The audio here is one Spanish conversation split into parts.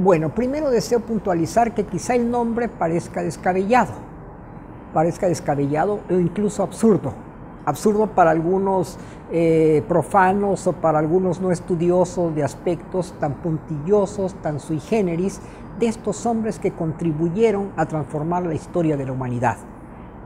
Bueno, primero deseo puntualizar que quizá el nombre parezca descabellado, parezca descabellado o incluso absurdo. Absurdo para algunos eh, profanos o para algunos no estudiosos de aspectos tan puntillosos, tan sui generis, de estos hombres que contribuyeron a transformar la historia de la humanidad,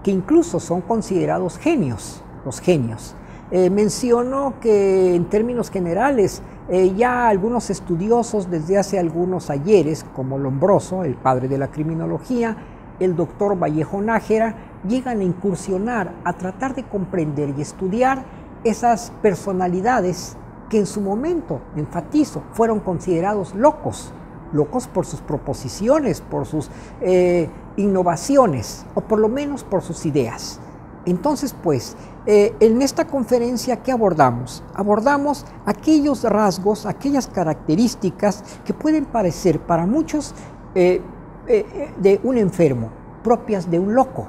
que incluso son considerados genios, los genios. Eh, menciono que en términos generales eh, ya algunos estudiosos desde hace algunos ayeres, como Lombroso, el padre de la criminología, el doctor Vallejo Nájera, llegan a incursionar, a tratar de comprender y estudiar esas personalidades que en su momento, enfatizo, fueron considerados locos, locos por sus proposiciones, por sus eh, innovaciones, o por lo menos por sus ideas. Entonces, pues, eh, en esta conferencia, ¿qué abordamos? Abordamos aquellos rasgos, aquellas características que pueden parecer para muchos eh, eh, de un enfermo, propias de un loco,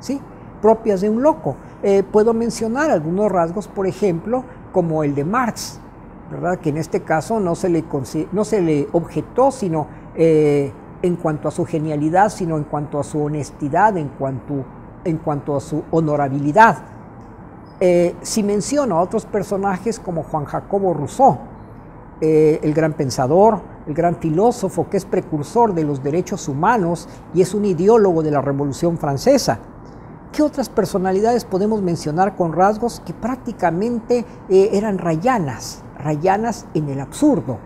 ¿sí? Propias de un loco. puedo mencionar algunos rasgos, por ejemplo, como el de Marx, ¿verdad? Que en este caso no se le, no se le objetó, sino en cuanto a su genialidad, sino en cuanto a su honestidad, en cuanto, en cuanto a su honorabilidad eh, si menciono a otros personajes como Juan Jacobo Rousseau, eh, el gran pensador, el gran filósofo que es precursor de los derechos humanos y es un ideólogo de la Revolución Francesa. ¿Qué otras personalidades podemos mencionar con rasgos que prácticamente eh, eran rayanas, rayanas en el absurdo?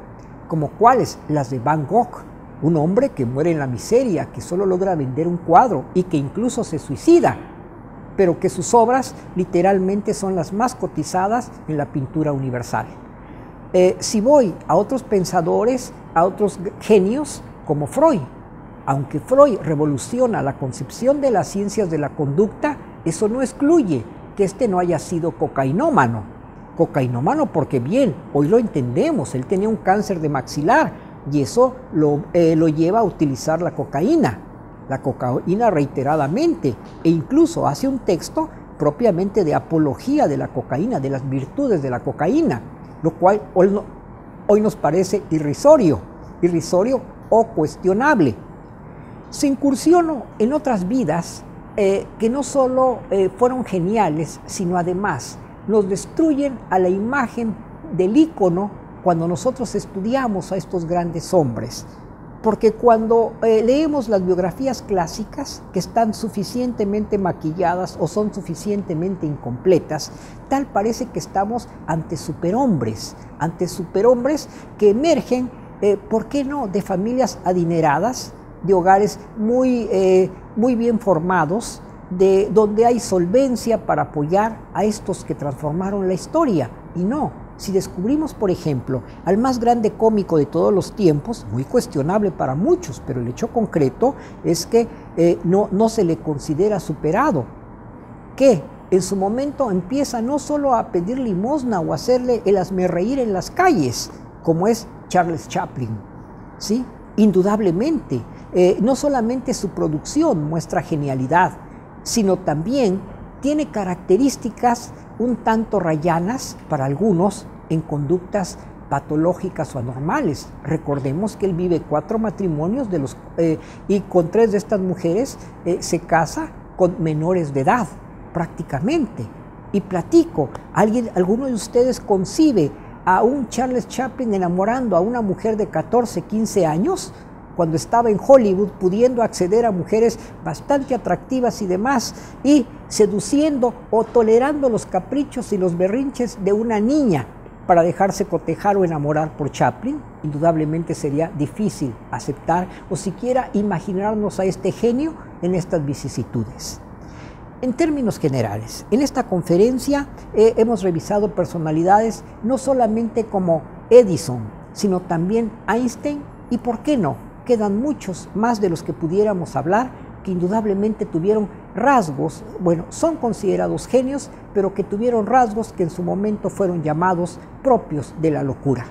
Como cuáles? Las de Van Gogh, un hombre que muere en la miseria, que solo logra vender un cuadro y que incluso se suicida pero que sus obras literalmente son las más cotizadas en la pintura universal. Eh, si voy a otros pensadores, a otros genios, como Freud, aunque Freud revoluciona la concepción de las ciencias de la conducta, eso no excluye que este no haya sido cocainómano. Cocainómano porque bien, hoy lo entendemos, él tenía un cáncer de maxilar y eso lo, eh, lo lleva a utilizar la cocaína la cocaína reiteradamente e incluso hace un texto propiamente de apología de la cocaína, de las virtudes de la cocaína, lo cual hoy, nos parece irrisorio, irrisorio o cuestionable. Se incursionó en otras vidas eh, que no solo eh, fueron geniales, sino además nos destruyen a la imagen del ícono cuando nosotros estudiamos a estos grandes hombres porque cuando eh, leemos las biografías clásicas, que están suficientemente maquilladas o son suficientemente incompletas, tal parece que estamos ante superhombres, ante superhombres que emergen, eh, ¿por qué no?, de familias adineradas, de hogares muy, eh, muy bien formados, de donde hay solvencia para apoyar a estos que transformaron la historia. Y no, si descubrimos, por ejemplo, al más grande cómico de todos los tiempos, muy cuestionable para muchos, pero el hecho concreto es que eh, no, no se le considera superado, que en su momento empieza no solo a pedir limosna o hacerle el reír en las calles, como es Charles Chaplin, ¿sí? Indudablemente, eh, no solamente su producción muestra genialidad, sino también tiene características un tanto rayanas para algunos en conductas patológicas o anormales. Recordemos que él vive cuatro matrimonios de los, eh, y con tres de estas mujeres eh, se casa con menores de edad, prácticamente. Y platico, ¿alguien, ¿alguno de ustedes concibe a un Charles Chaplin enamorando a una mujer de 14, 15 años? Cuando estaba en Hollywood, pudiendo acceder a mujeres bastante atractivas y demás, y seduciendo o tolerando los caprichos y los berrinches de una niña para dejarse cotejar o enamorar por Chaplin, indudablemente sería difícil aceptar o siquiera imaginarnos a este genio en estas vicisitudes. En términos generales, en esta conferencia eh, hemos revisado personalidades no solamente como Edison, sino también Einstein y, ¿por qué no?, quedan muchos más de los que pudiéramos hablar que indudablemente tuvieron rasgos, bueno, son considerados genios, pero que tuvieron rasgos que en su momento fueron llamados propios de la locura.